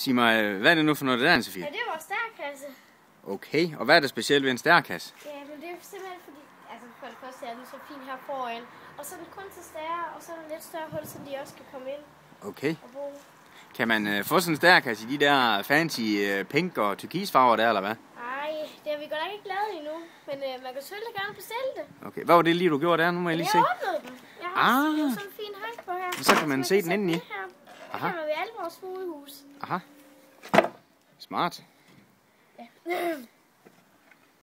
Sig mig, øh, hvad er det nu for noget, det der, Sofie? Ja, det er vores stærkasse. Okay, og hvad er der specielt ved en stærkasse? Ja, men det er simpelthen fordi, altså for det første er den så fin her foran, og så er den kun til stærre, og så er den lidt større hul, så de også kan komme ind Okay. og bruge. Kan man øh, få sådan en stærkasse i de der fancy øh, pink og turkisfarver der, eller hvad? Ej, det har vi godt nok ikke lavet endnu, men øh, man kan selvfølgelig gerne bestille det. Okay, hvad var det lige, du gjorde der? Nu må jeg lige se. Jeg åbnet den. Jeg har Ah. sådan en fin hang på her. Så kan man se den indeni. Her. Aha. Her har vi alle vores fuglehus. Aha. Smart. Ja.